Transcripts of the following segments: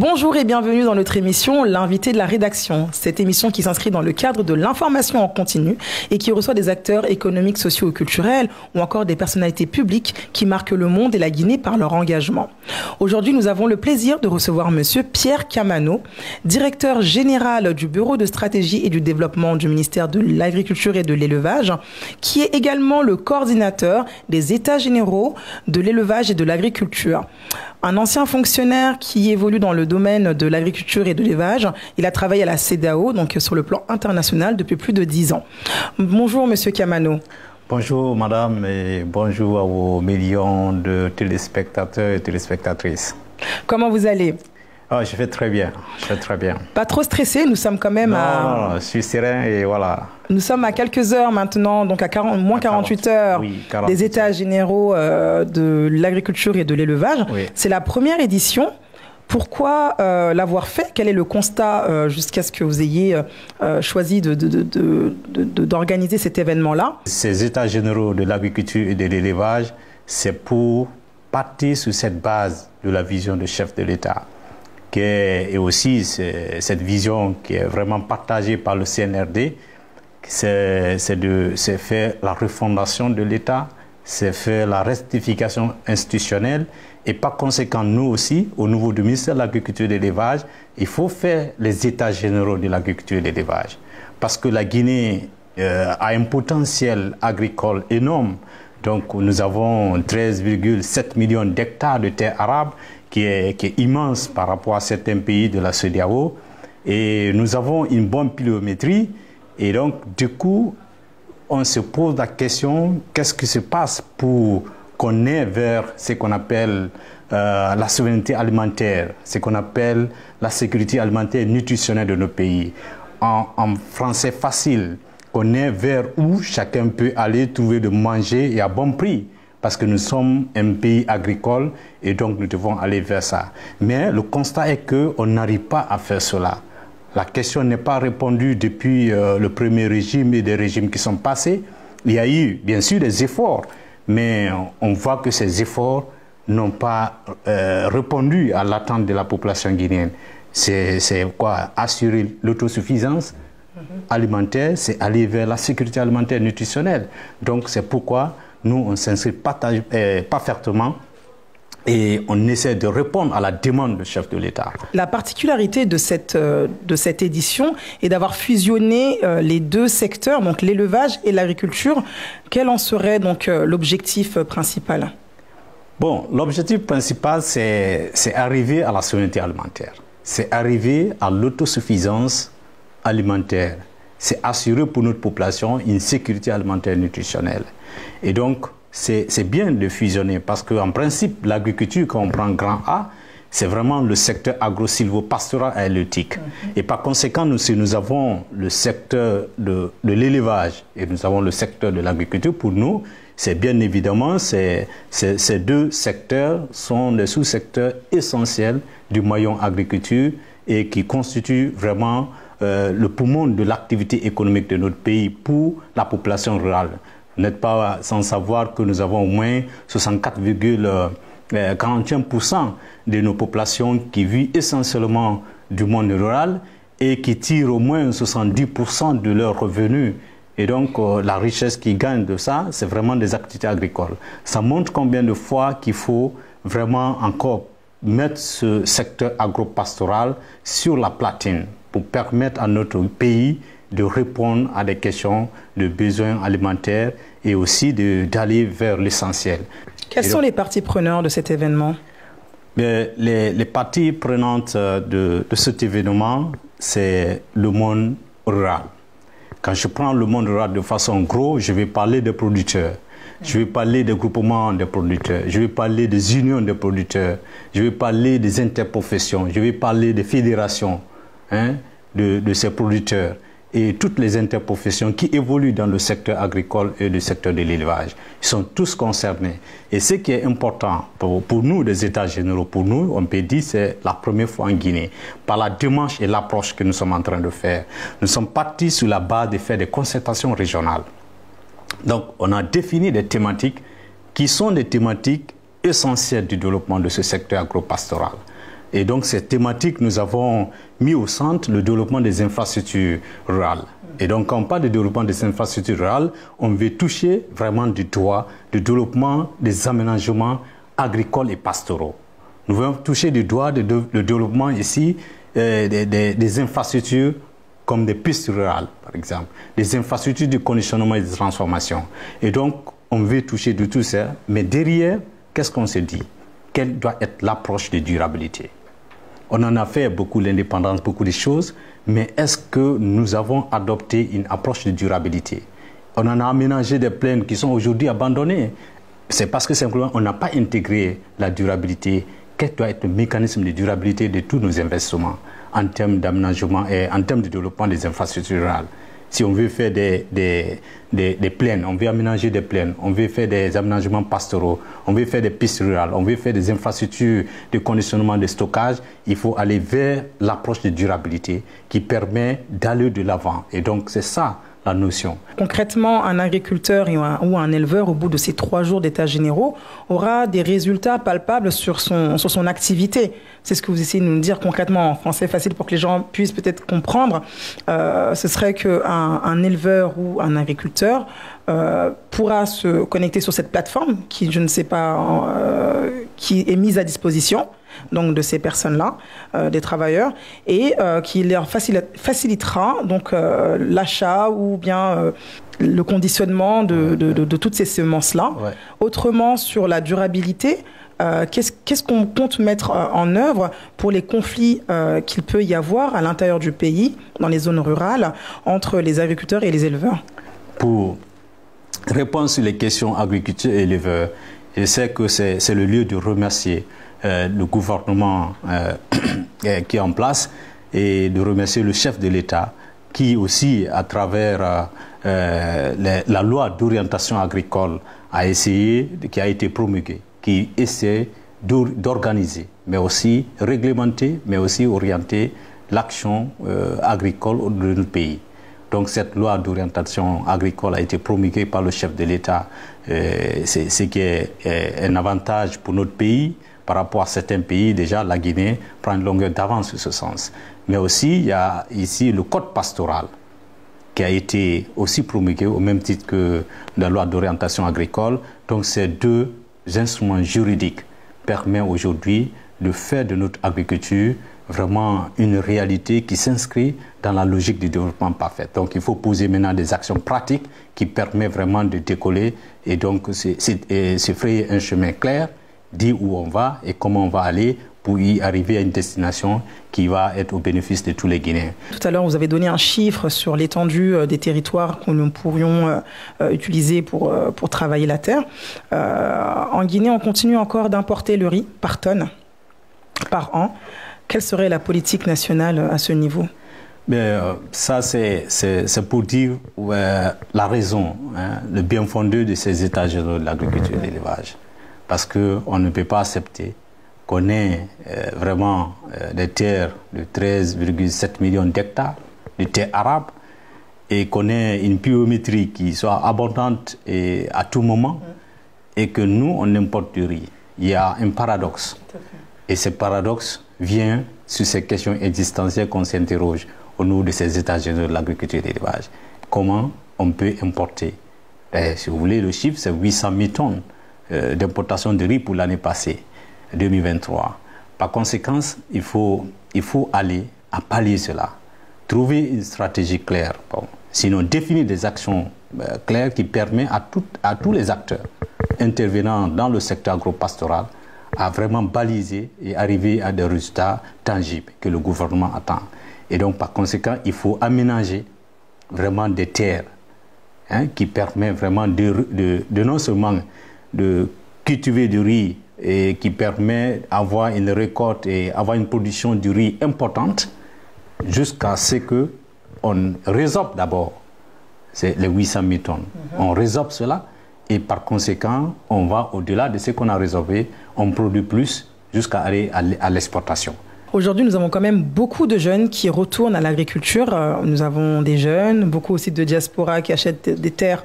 Bonjour et bienvenue dans notre émission L'invité de la rédaction. Cette émission qui s'inscrit dans le cadre de l'information en continu et qui reçoit des acteurs économiques, sociaux et culturels ou encore des personnalités publiques qui marquent le monde et la Guinée par leur engagement. Aujourd'hui, nous avons le plaisir de recevoir monsieur Pierre Camano, directeur général du Bureau de stratégie et du développement du ministère de l'Agriculture et de l'Élevage, qui est également le coordinateur des États généraux de l'élevage et de l'agriculture. Un ancien fonctionnaire qui évolue dans le domaine de l'agriculture et de l'élevage. Il a travaillé à la CEDAO, donc sur le plan international, depuis plus de dix ans. Bonjour, Monsieur Camano. Bonjour, Madame, et bonjour à vos millions de téléspectateurs et téléspectatrices. Comment vous allez? Ah, je vais très bien, je vais très bien. Pas trop stressé, nous sommes quand même à... Non, je suis serein et voilà. Nous sommes à quelques heures maintenant, donc à 40, moins 48 heures des États généraux euh, de l'agriculture et de l'élevage. C'est la première édition. Pourquoi euh, l'avoir fait? Quel est le constat euh, jusqu'à ce que vous ayez choisi d'organiser de, cet événement-là? Ces États généraux de l'agriculture et de l'élevage, c'est pour partir sur cette base de la vision du chef de l'État et aussi cette vision qui est vraiment partagée par le CNRD, c'est de faire la refondation de l'État, c'est faire la rectification institutionnelle et par conséquent, nous aussi, au niveau du ministère de l'Agriculture et de l'Élevage, il faut faire les états généraux de l'agriculture et de l'élevage. Parce que la Guinée euh, a un potentiel agricole énorme. Donc nous avons 13,7 millions d'hectares de terres arabes qui est, immense par rapport à certains pays de la CEDEAO. Et nous avons une bonne pluviométrie. Et donc, du coup, on se pose la question, qu'est-ce qui se passe pour qu'on ait vers ce qu'on appelle euh, la souveraineté alimentaire, ce qu'on appelle la sécurité alimentaire nutritionnelle de nos pays? En, en français facile, qu'on ait vers où chacun peut aller trouver de manger et à bon prix parce que nous sommes un pays agricole et donc nous devons aller vers ça. Mais le constat est qu'on n'arrive pas à faire cela. La question n'est pas répondue depuis euh, le premier régime et des régimes qui sont passés. Il y a eu bien sûr des efforts, mais on voit que ces efforts n'ont pas euh, répondu à l'attente de la population guinéenne. C'est quoi? Assurer l'autosuffisance mm-hmm. alimentaire, c'est aller vers la sécurité alimentaire nutritionnelle. Donc c'est pourquoi nous, on s'inscrit euh, parfaitement et on essaie de répondre à la demande du chef de l'État. La particularité de cette, euh, de cette édition est d'avoir fusionné euh, les deux secteurs, donc l'élevage et l'agriculture. Quel en serait donc l'objectif principal? Bon, l'objectif principal, c'est arriver à la souveraineté alimentaire. C'est arriver à l'autosuffisance alimentaire. C'est assurer pour notre population une sécurité alimentaire nutritionnelle. Et donc, c'est bien de fusionner parce qu'en principe, l'agriculture, quand on prend grand A, c'est vraiment le secteur agro-silvo-pastoral et halieutique. Mhm. Et par conséquent, nous, si nous avons le secteur de, de l'élevage et nous avons le secteur de l'agriculture, pour nous, c'est bien évidemment, ces deux secteurs sont des sous-secteurs essentiels du moyen agriculture et qui constituent vraiment euh, le poumon de l'activité économique de notre pays pour la population rurale. N'êtes pas sans savoir que nous avons au moins 64,41% de nos populations qui vivent essentiellement du monde rural et qui tirent au moins 70% de leurs revenus. Et donc, euh, la richesse qu'ils gagnent de ça, c'est vraiment des activités agricoles. Ça montre combien de fois qu'il faut vraiment encore mettre ce secteur agropastoral sur la platine pour permettre à notre pays de répondre à des questions de besoins alimentaires et aussi d'aller vers l'essentiel. Quelles sont les parties prenantes de cet événement? Les, les, parties prenantes euh, de, de cet événement, c'est le monde rural. Quand je prends le monde rural de façon gros, je vais parler des producteurs. Je vais parler des groupements de producteurs, je vais parler des unions de producteurs, je vais parler des interprofessions, je vais parler des fédérations hein, de, de ces producteurs et toutes les interprofessions qui évoluent dans le secteur agricole et le secteur de l'élevage. Sont tous concernés. Et ce qui est important pour, pour nous, les États généraux, pour nous, on peut dire, c'est la première fois en Guinée, par la démarche et l'approche que nous sommes en train de faire. Nous sommes partis sur la base de faire des concertations régionales. Donc, on a défini des thématiques qui sont des thématiques essentielles du développement de ce secteur agropastoral. Et donc, cette thématique, nous avons mis au centre le développement des infrastructures rurales. Et donc, quand on parle de développement des infrastructures rurales, on veut toucher vraiment du doigt le développement des aménagements agricoles et pastoraux. Nous voulons toucher du doigt le, développement ici euh, des, des, infrastructures comme des pistes rurales, par exemple, des infrastructures de conditionnement et de transformation. Et donc, on veut toucher de tout ça, mais derrière, qu'est-ce qu'on se dit? Quelle doit être l'approche de durabilité? On en a fait beaucoup l'indépendance, beaucoup de choses, mais est-ce que nous avons adopté une approche de durabilité? On en a aménagé des plaines qui sont aujourd'hui abandonnées. C'est parce que simplement on n'a pas intégré la durabilité. Quel doit être le mécanisme de durabilité de tous nos investissements en termes d'aménagement et en termes de développement des infrastructures rurales? Si on veut faire des, des, des, plaines, on veut aménager des plaines, on veut faire des aménagements pastoraux, on veut faire des pistes rurales, on veut faire des infrastructures de conditionnement de stockage, il faut aller vers l'approche de durabilité qui permet d'aller de l'avant. Et donc c'est ça notion. Concrètement, un agriculteur ou un éleveur, au bout de ces trois jours d'état généraux, aura des résultats palpables sur son, sur son activité. C'est ce que vous essayez de nous dire concrètement en français facile pour que les gens puissent peut-être comprendre. Euh, ce serait qu'un un éleveur ou un agriculteur euh, pourra se connecter sur cette plateforme qui, je ne sais pas, euh, qui est mise à disposition donc de ces personnes-là, euh, des travailleurs, et euh, qui leur facilitera donc euh, l'achat ou bien le conditionnement de, de, toutes ces semences-là. Autrement, sur la durabilité, qu'est-ce qu'on compte mettre en œuvre pour les conflits qu'il peut y avoir à l'intérieur du pays, dans les zones rurales, entre les agriculteurs et les éleveurs? Pour répondre sur les questions agriculteurs et éleveurs, je sais que c'est le lieu de remercier le gouvernement euh, qui est en place et de remercier le chef de l'État qui aussi, à travers euh, la loi d'orientation agricole, a essayé, qui a été promulguée, qui essaie d'organiser, mais aussi réglementer, mais aussi orienter l'action agricole de notre pays. Donc cette loi d'orientation agricole a été promulguée par le chef de l'État, c'est ce qui est un avantage pour notre pays, par rapport à certains pays, déjà la Guinée prend une longueur d'avance sur ce sens. Mais aussi, il y a ici le code pastoral qui a été aussi promulgué au même titre que la loi d'orientation agricole. Donc ces deux instruments juridiques permettent aujourd'hui de faire de notre agriculture vraiment une réalité qui s'inscrit dans la logique du développement parfait. Donc il faut poser maintenant des actions pratiques qui permettent vraiment de décoller et donc se frayer un chemin clair dit où on va et comment on va aller pour y arriver à une destination qui va être au bénéfice de tous les Guinéens. Tout à l'heure, vous avez donné un chiffre sur l'étendue euh, des territoires que nous pourrions euh, euh, utiliser pour, pour travailler la terre. en Guinée, on continue encore d'importer le riz par tonne par an. Quelle serait la politique nationale à ce niveau? Mais, ça, c'est pour dire la raison, hein, le bien fondé de ces états généraux de l'agriculture et de l'élevage parce qu'on ne peut pas accepter qu'on ait euh, vraiment euh, des terres de 13,7 millions d'hectares, de terres arabes, et qu'on ait une biométrie qui soit abondante et à tout moment, et que nous, on importe du riz. Il y a un paradoxe. Et ce paradoxe vient sur ces questions existentielles qu'on s'interroge au niveau de ces états généraux de l'agriculture et de l'élevage. Comment on peut importer? Eh, Si vous voulez, le chiffre, c'est 800 000 tonnes euh, d'importation de riz pour l'année passée, 2023. Par conséquent, il faut, il faut aller à pallier cela, trouver une stratégie claire, sinon définir des actions euh, claires qui permettent à, à tous les acteurs intervenant dans le secteur agropastoral à vraiment baliser et arriver à des résultats tangibles que le gouvernement attend. Et donc, par conséquent, il faut aménager vraiment des terres hein, qui permettent vraiment de, de non seulement de cultiver du riz et qui permet d'avoir une récolte et avoir une production du riz importante jusqu'à ce que on résorbe d'abord les 800 000 tonnes. Mhm. On résorbe cela et par conséquent, on va au-delà de ce qu'on a résorbé, on produit plus jusqu'à aller à l'exportation. Aujourd'hui, nous avons quand même beaucoup de jeunes qui retournent à l'agriculture. Euh, nous avons des jeunes, beaucoup aussi de diaspora qui achètent des terres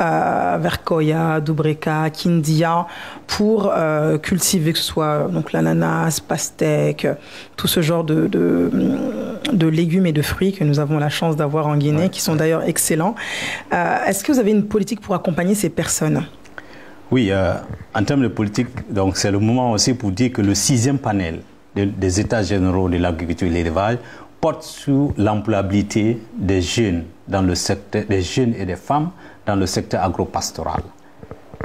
euh, vers Koya, Dubreka, Kindia pour euh, cultiver que ce soit donc l'ananas, pastèque, tout ce genre de, de, légumes et de fruits que nous avons la chance d'avoir en Guinée, qui sont d'ailleurs excellents. Est-ce que vous avez une politique pour accompagner ces personnes? Oui, en termes de politique, donc c'est le moment aussi pour dire que le sixième panel des États généraux de l'agriculture et l'élevage porte sur l'employabilité des jeunes dans le secteur, des jeunes et des femmes dans le secteur agropastoral.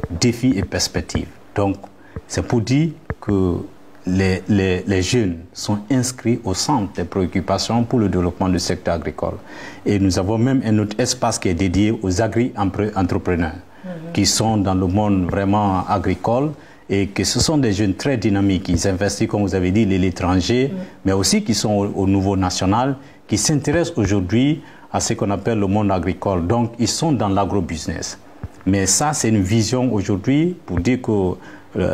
Défis et perspectives. Donc, c'est pour dire que les, les, les, jeunes sont inscrits au centre des préoccupations pour le développement du secteur agricole. Et nous avons même un autre espace qui est dédié aux agri-entrepreneurs, mhm. qui sont dans le monde vraiment agricole et que ce sont des jeunes très dynamiques. Ils investissent, comme vous avez dit, l'étranger, mais aussi qui sont au, niveau national, qui s'intéressent aujourd'hui à ce qu'on appelle le monde agricole. Donc, ils sont dans l'agrobusiness. Mais ça, c'est une vision aujourd'hui pour dire que euh,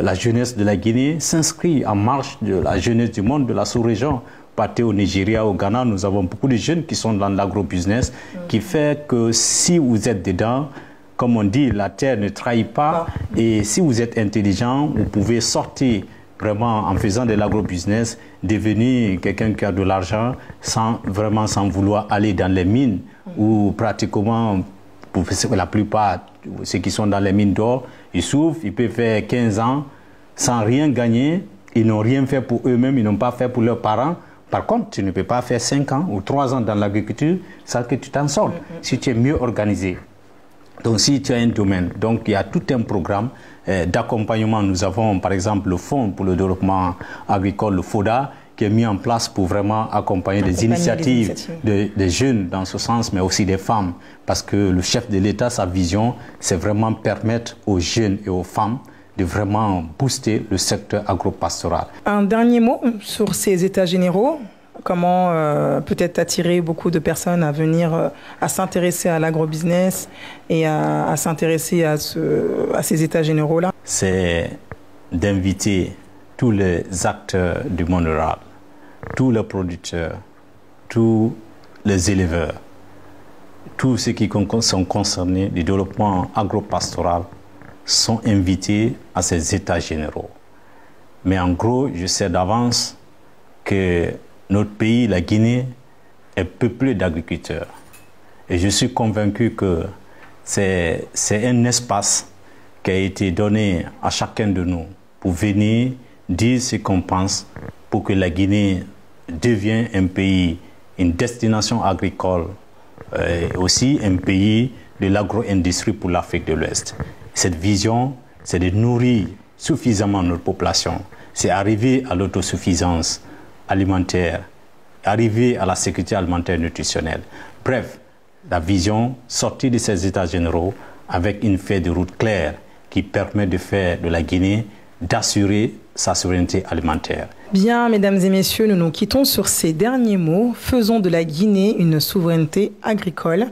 la jeunesse de la Guinée s'inscrit en marche de la jeunesse du monde, de la sous-région. Partez au Nigeria, au Ghana, nous avons beaucoup de jeunes qui sont dans l'agrobusiness, qui fait que si vous êtes dedans, comme on dit, la terre ne trahit pas. Et si vous êtes intelligent, vous pouvez sortir vraiment en faisant de l'agrobusiness, devenir quelqu'un qui a de l'argent sans vraiment sans vouloir aller dans les mines où pratiquement pour la plupart ceux qui sont dans les mines d'or, ils souffrent, ils peuvent faire 15 ans sans rien gagner, ils n'ont rien fait pour eux-mêmes, ils n'ont pas fait pour leurs parents. Par contre, tu ne peux pas faire 5 ans ou 3 ans dans l'agriculture sans que tu t'en sortes, si tu es mieux organisé. Donc si tu as un domaine, donc il y a tout un programme euh, d'accompagnement. Nous avons par exemple le Fonds pour le développement agricole, le FODA, qui est mis en place pour vraiment accompagner, les initiatives, des jeunes dans ce sens, mais aussi des femmes. Parce que le chef de l'État, sa vision, c'est vraiment permettre aux jeunes et aux femmes de vraiment booster le secteur agropastoral. Un dernier mot sur ces états généraux comment euh, peut-être attirer beaucoup de personnes à venir euh, à s'intéresser à l'agrobusiness et à, s'intéresser à, à ces états généraux-là C'est d'inviter tous les acteurs du monde rural, tous les producteurs, tous les éleveurs, tous ceux qui sont concernés du développement agropastoral sont invités à ces états généraux. Mais en gros, je sais d'avance que notre pays, la Guinée, est peuplé d'agriculteurs. Et je suis convaincu que c'est un espace qui a été donné à chacun de nous pour venir dire ce qu'on pense pour que la Guinée devienne un pays, une destination agricole, euh, aussi un pays de l'agro-industrie pour l'Afrique de l'Ouest. Cette vision, c'est de nourrir suffisamment notre population, c'est arriver à l'autosuffisance alimentaire, arriver à la sécurité alimentaire nutritionnelle. Bref, la vision sortie de ces états généraux avec une feuille de route claire qui permet de faire de la Guinée, d'assurer sa souveraineté alimentaire. Bien, mesdames et messieurs, nous nous quittons sur ces derniers mots. Faisons de la Guinée une souveraineté agricole.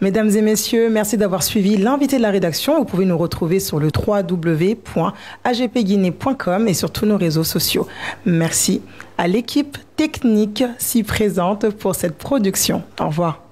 Mesdames et messieurs, merci d'avoir suivi l'invité de la rédaction. Vous pouvez nous retrouver sur le www.agpguinée.com et sur tous nos réseaux sociaux. Merci à l'équipe technique si présente pour cette production. Au revoir.